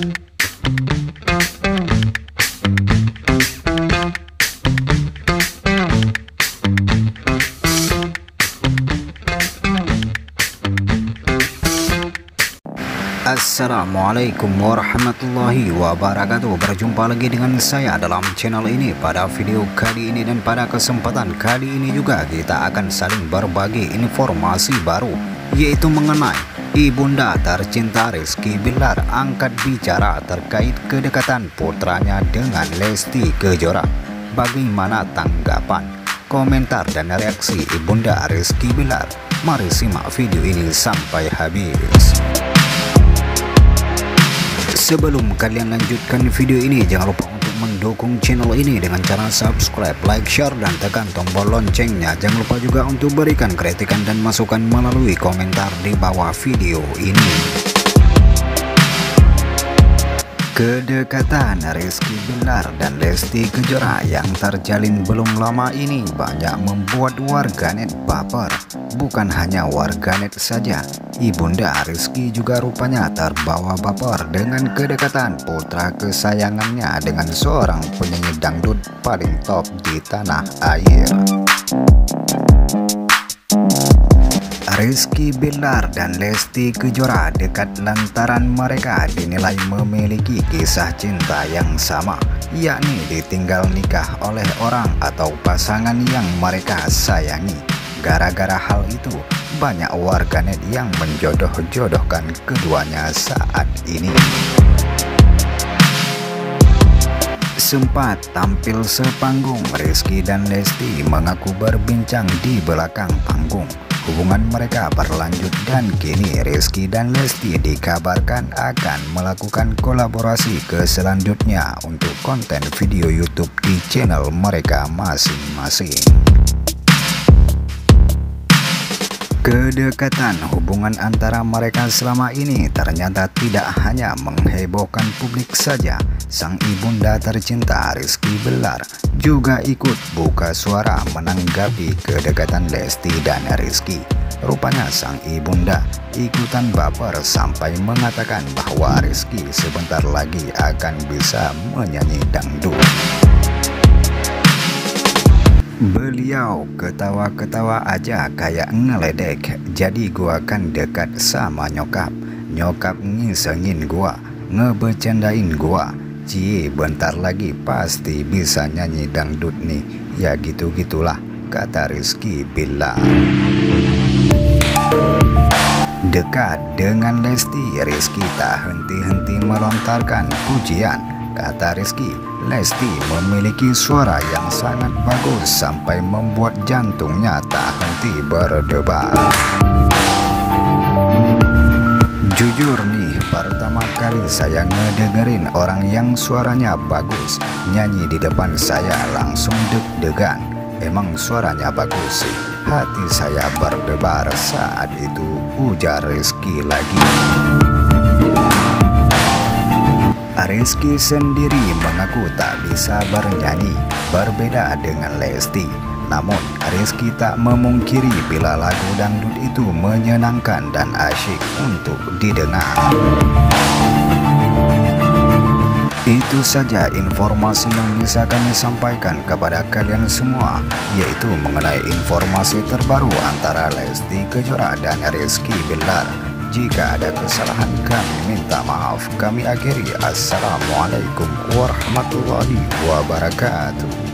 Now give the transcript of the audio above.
Assalamualaikum warahmatullahi wabarakatuh. Berjumpa lagi dengan saya dalam channel ini. Pada video kali ini dan pada kesempatan kali ini juga Kita akan saling berbagi informasi baru Yaitu mengenai Ibunda tercinta Rizky Bilar Angkat bicara terkait kedekatan putranya dengan Lesti Kejora. Bagaimana tanggapan, komentar dan reaksi Ibunda Rizky Bilar? Mari simak video ini sampai habis. Sebelum kalian lanjutkan video ini, jangan lupa mendukung channel ini dengan cara subscribe, like, share, dan tekan tombol loncengnya. Jangan lupa juga untuk berikan kritikan dan masukan melalui komentar di bawah video ini. Kedekatan Rizky Bilar dan Lesti Kejora yang terjalin belum lama ini banyak membuat warganet baper. Bukan hanya warganet saja, Ibunda Rizky juga rupanya terbawa baper dengan kedekatan putra kesayangannya dengan seorang penyanyi dangdut paling top di tanah air. Rizky Bilar dan Lesti Kejora dekat lantaran mereka dinilai memiliki kisah cinta yang sama yakni ditinggal nikah oleh orang atau pasangan yang mereka sayangi. Gara-gara hal itu banyak warganet yang menjodoh-jodohkan keduanya saat ini. Sempat tampil sepanggung Rizky dan Lesti mengaku berbincang di belakang panggung Hubungan mereka berlanjut dan kini Rizky dan Lesti dikabarkan akan melakukan kolaborasi ke selanjutnya untuk konten video YouTube di channel mereka masing-masing. Kedekatan hubungan antara mereka selama ini ternyata tidak hanya menghebohkan publik saja. Sang ibunda tercinta Rizky Belar juga ikut buka suara menanggapi kedekatan Lesti dan Rizky. Rupanya sang ibunda ikutan baper sampai mengatakan bahwa Rizky sebentar lagi akan bisa menyanyi dangdut. Beliau ketawa-ketawa aja kayak ngeledek. Jadi gua kan dekat sama nyokap. Nyokap ngisengin gua Ngebecandain gua. Cie bentar lagi pasti bisa nyanyi dangdut nih. Ya gitu-gitulah kata Rizky bilang Dekat dengan Lesti Rizky tak henti-henti melontarkan pujian Kata Rizky Lesti memiliki suara yang sangat bagus sampai membuat jantungnya tak henti berdebar. Jujur nih, pertama kali saya ngedengerin orang yang suaranya bagus nyanyi di depan saya langsung deg-degan. Emang suaranya bagus sih. Hati saya berdebar saat itu ujar Rizky lagi. Rizky sendiri mengaku tak bisa bernyanyi berbeda dengan Lesti. Namun Rizky tak memungkiri bila lagu dangdut itu menyenangkan dan asyik untuk didengar. Itu saja informasi yang bisa kami sampaikan kepada kalian semua Yaitu mengenai informasi terbaru antara Lesti Kejora dan Rizky Bilar jika ada kesalahan kami minta maaf. Kami akhiri. Assalamualaikum warahmatullahi wabarakatuh.